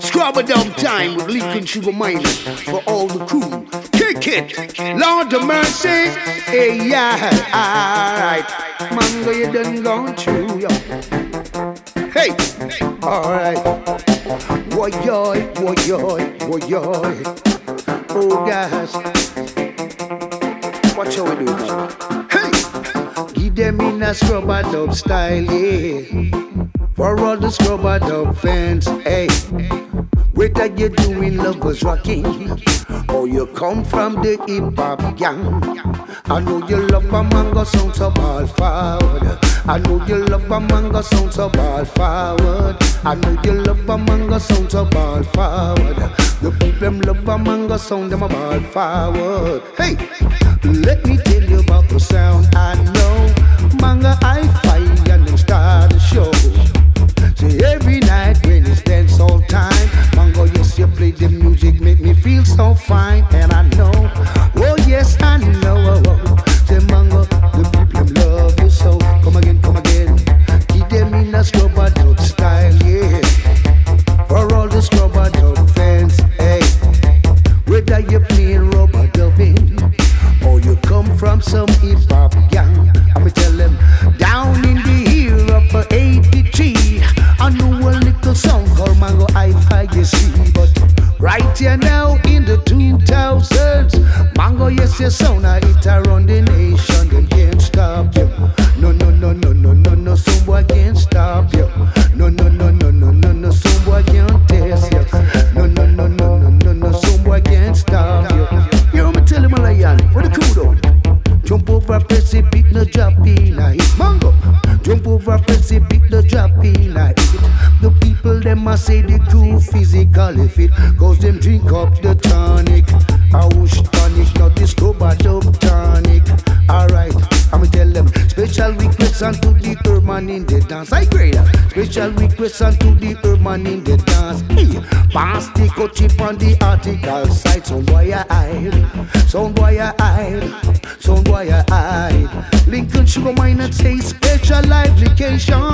Scrubadub time with Lincoln Sugar Minott for all the crew. Kick it, Lord of mercy. Hey, yeah, alright. Mungo, you done gone through, yo. Hey, alright. Woyoy, woyoy, woyoy. Oh, gosh. What shall we do now? Them in a scrubadub style, yeah. For all the scrubadub fans, hey. Whether you're doing lovers rocking or you come from the hip hop gang. I know you love a Mungo sound so ball forward. I know you love a Mungo sound so ball forward. I know you love a Mungo sound so ball forward. The people love a Mungo sound them a ball forward. Hey, let me tell fine, and I know, oh yes, I know. Oh, oh, oh. Say Mungo, the people love you so. Come again, come again, keep them in a scrubadub style, yeah. For all the scrubadub fans, hey, whether you're playing rubber dubbing or you come from some hip hop gang, I'ma tell them down in the year of 83, I knew a little song called Mungo Hi-Fi, you see, but right here now the 2000s, Mungo, yes, your sound, I hit around the nation, them can't stop you. No, no, no, no, no, no, no, some boy can't stop you. No, no, no, no, no, no, no, some boy can't test you. No, no, no, no, no, no, no, some boy can't stop you. You me tell him a lion, what cool though? Jump over, it, beat the drop in a hit. Mungo. Jump over, it, beat the drop in a hit. The people them a say the crew physically fit, cause them drink up the tonic. Requests unto the urban in the dance. I grade special requests unto the urban in the dance. Hey, pass the chip on the article side. Some boy I hide, some boy I hide, some boy I hide. Lincoln Sugar Minott say special application